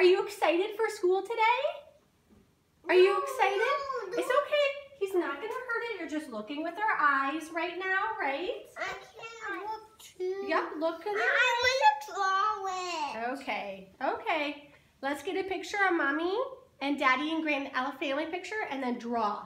Are you excited for school today? Are you excited? No, It's okay. He's not going to hurt it. You're just looking with our eyes right now, right? I can't look too. Yep, look at it. I want to draw it. Okay, okay. Let's get a picture of mommy and daddy and grand Ella family picture and then draw.